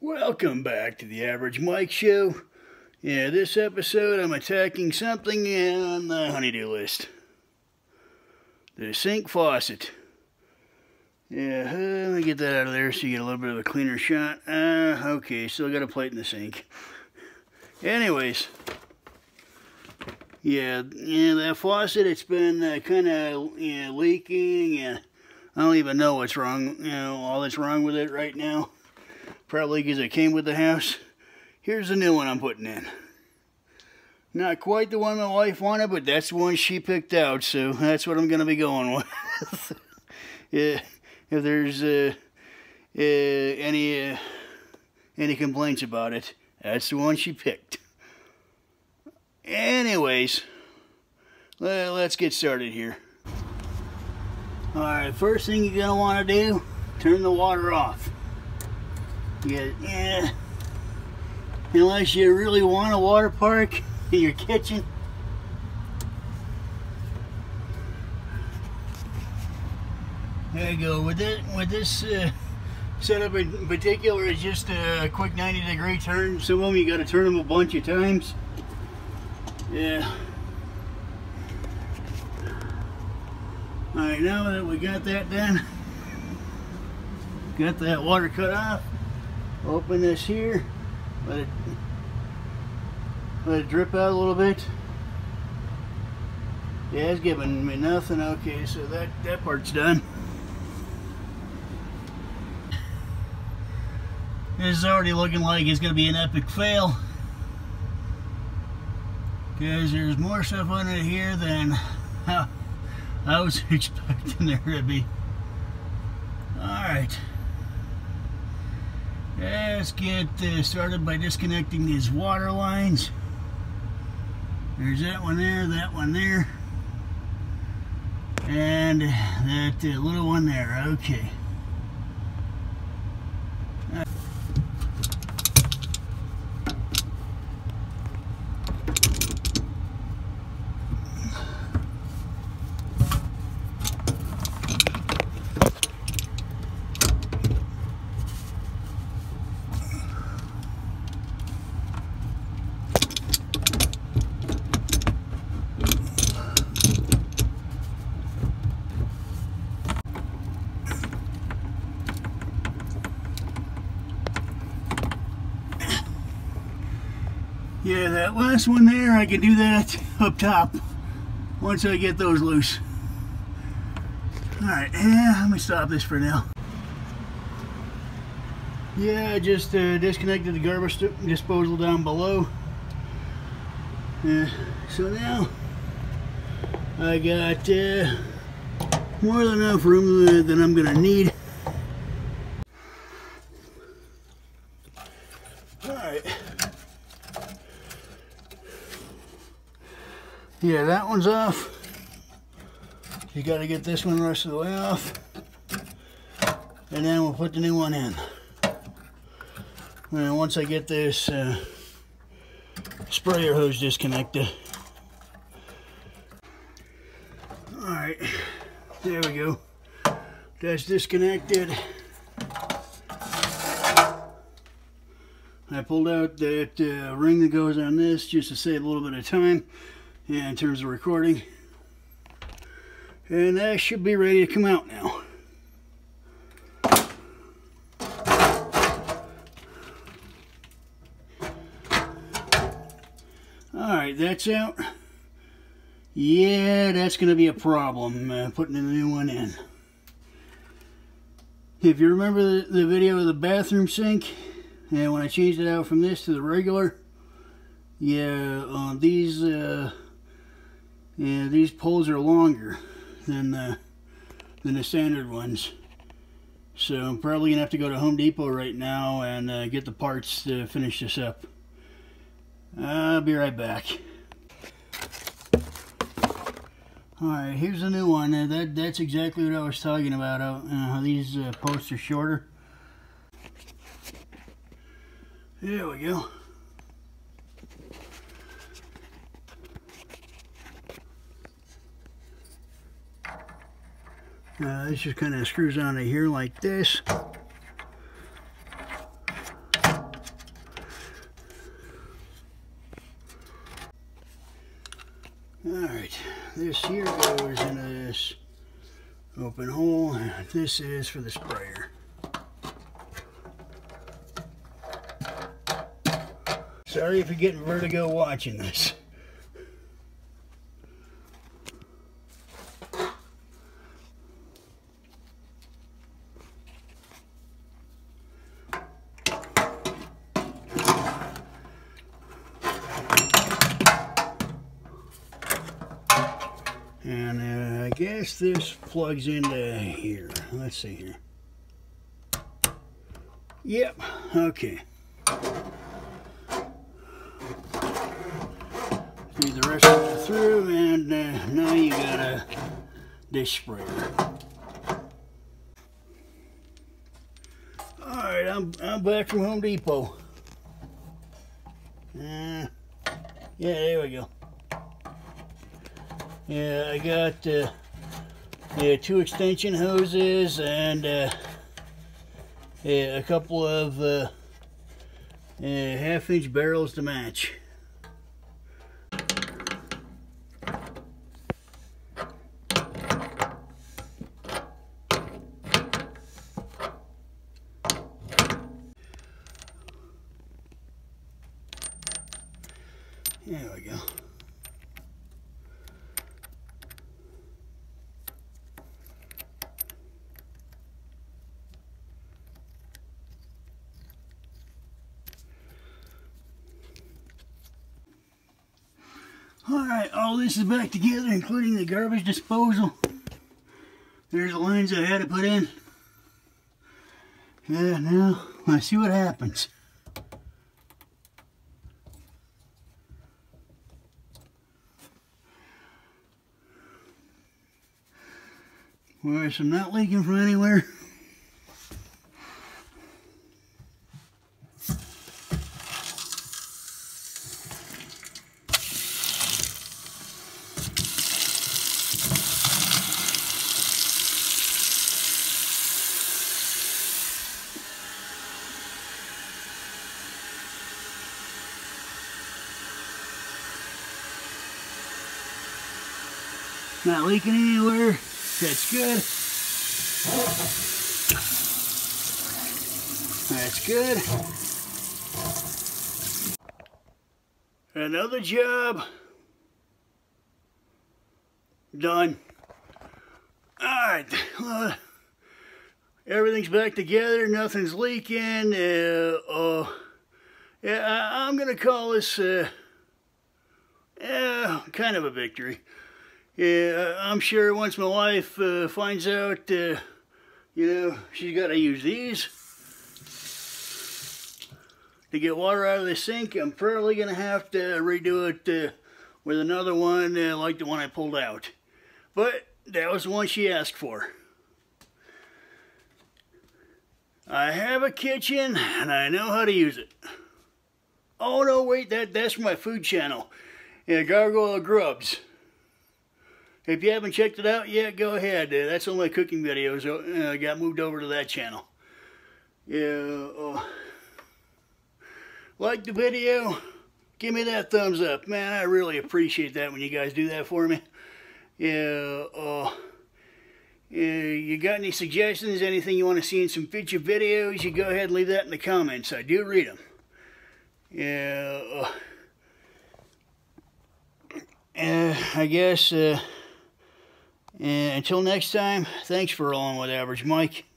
Welcome back to the Average Mike Show. Yeah, this episode I'm attacking something on the honey-do list. The sink faucet. Yeah, uh, let me get that out of there so you get a little bit of a cleaner shot. Uh, okay, still got a plate in the sink. Anyways, yeah, yeah, that faucet, it's been uh, kind of yeah, leaking, and I don't even know what's wrong, you know, all that's wrong with it right now. Probably because it came with the house. Here's the new one I'm putting in. Not quite the one my wife wanted, but that's the one she picked out, so that's what I'm going to be going with. yeah, if there's uh, uh, any uh, any complaints about it, that's the one she picked. Anyways, let's get started here. Alright, first thing you're going to want to do, turn the water off. Yeah. Unless you really want a water park in your kitchen. There you go. With it, with this uh, setup in particular, it's just a quick 90 degree turn. Some of them you got to turn them a bunch of times. Yeah. Alright, now that we got that done, got that water cut off, open this here, let it, let it drip out a little bit. Yeah, it's giving me nothing. Okay, so that, that part's done. This is already looking like it's going to be an epic fail. Because there's more stuff under here than I was expecting there to be. Alright. Let's get uh, started by disconnecting these water lines. There's that one there, that one there. And that uh, little one there. Okay. Yeah, that last one there, I can do that up top once I get those loose. Alright, yeah, let me stop this for now. Yeah, I just uh, disconnected the garbage disposal down below. Uh, so now, I got uh, more than enough room that I'm to need yeah that one's off. You got to get this one the rest of the way off. And then we'll put the new one in. And once I get this uh, sprayer hose disconnected. Alright there we go. That's disconnected. I pulled out that uh, ring that goes on this just to save a little bit of time yeah, in terms of recording. And that should be ready to come out now. Alright, that's out. Yeah, that's going to be a problem, uh, putting the new one in. If you remember the, the video of the bathroom sink, and when I changed it out from this to the regular, yeah, on these uh, yeah, these poles are longer than the, than the standard ones. So I'm probably going to have to go to Home Depot right now and uh, get the parts to finish this up. I'll be right back. Alright, here's a new one. Uh, that That's exactly what I was talking about, uh, how these uh, posts are shorter. There we go. Uh, this just kind of screws onto here like this. Alright, this here goes into this open hole. This is for the sprayer. Sorry if you're getting vertigo watching this. Guess this plugs into here. Let's see here. Yep, okay. Feed the rest of it through and uh, now you got a dish sprayer. Alright, I'm, I'm back from Home Depot. Uh, yeah, there we go. Yeah, I got uh, yeah, two extension hoses and uh, yeah, a couple of uh, half inch barrels to match. There we go. Alright, all this is back together, including the garbage disposal. There's the lines I had to put in. Yeah, now, let's see what happens. Where some not leaking from anywhere. Not leaking anywhere. That's good. That's good. Another job. Done. Alright. Well, everything's back together. Nothing's leaking. Uh, uh, yeah, I, am going to call this uh, yeah, kind of a victory. Yeah, I'm sure once my wife uh, finds out, uh, you know, she's got to use these to get water out of the sink, I'm probably going to have to redo it uh, with another one uh, like the one I pulled out. But that was the one she asked for. I have a kitchen and I know how to use it. Oh no, wait, that, that's my food channel. Yeah, Gargoyle Grubs. If you haven't checked it out yet, go ahead. Uh, that's all my cooking videos. Uh, got moved over to that channel. Yeah, uh, like the video, give me that thumbs up. Man, I really appreciate that when you guys do that for me. Yeah, uh, you got any suggestions, anything you want to see in some future videos, you go ahead and leave that in the comments. I do read them. Yeah, uh, uh, I guess, uh, and until next time, thanks for rolling with Average Mike.